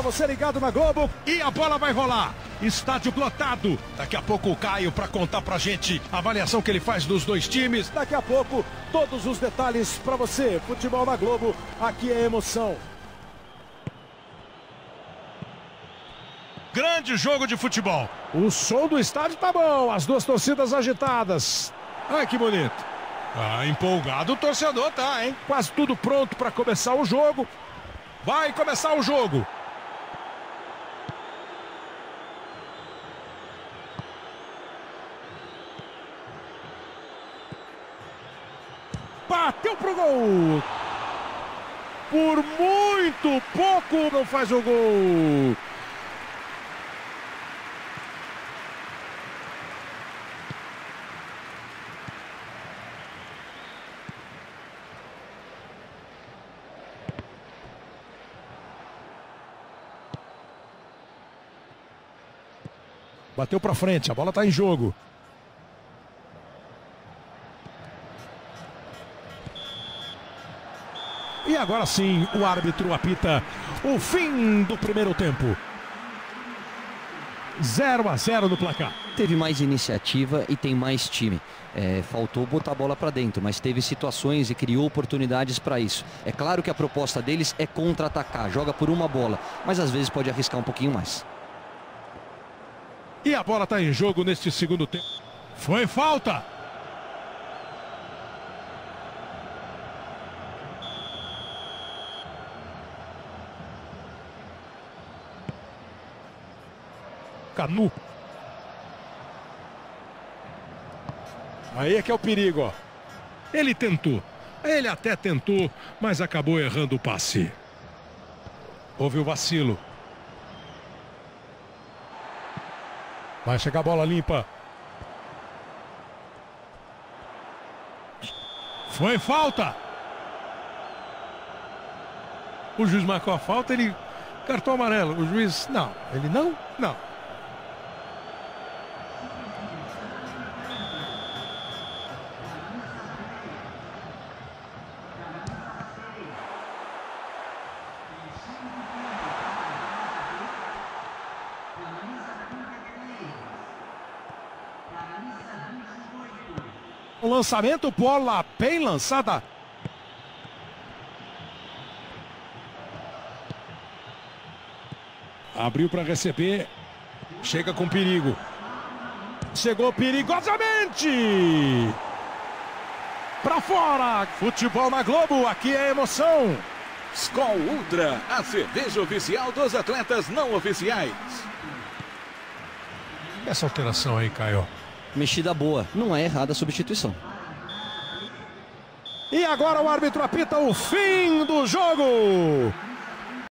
você ligado na Globo. E a bola vai rolar. Estádio lotado. Daqui a pouco o Caio para contar pra gente a avaliação que ele faz dos dois times. Daqui a pouco, todos os detalhes para você. Futebol na Globo, aqui é emoção. Grande jogo de futebol. O som do estádio tá bom, as duas torcidas agitadas. Ai que bonito. Ah, empolgado o torcedor tá, hein? Quase tudo pronto para começar o jogo. Vai começar o jogo. Bateu pro gol. Por muito pouco não faz o gol. Bateu para frente, a bola está em jogo. E agora sim, o árbitro apita o fim do primeiro tempo. 0 a 0 no placar. Teve mais iniciativa e tem mais time. É, faltou botar a bola para dentro, mas teve situações e criou oportunidades para isso. É claro que a proposta deles é contra-atacar, joga por uma bola, mas às vezes pode arriscar um pouquinho mais. E a bola está em jogo neste segundo tempo. Foi falta. Canu. Aí é que é o perigo, ó. Ele tentou. Ele até tentou, mas acabou errando o passe. Houve o vacilo. Vai chegar a bola limpa. Foi falta. O juiz marcou a falta, ele cartão amarelo. O juiz, não. Ele não? Não. O lançamento, bola bem lançada. Abriu para receber. Chega com perigo. Chegou perigosamente. Para fora. Futebol na Globo. Aqui é emoção. Skol Ultra, a cerveja oficial dos atletas não oficiais. Essa alteração aí, Caio. Mexida boa, não é errada a substituição. E agora o árbitro apita o fim do jogo.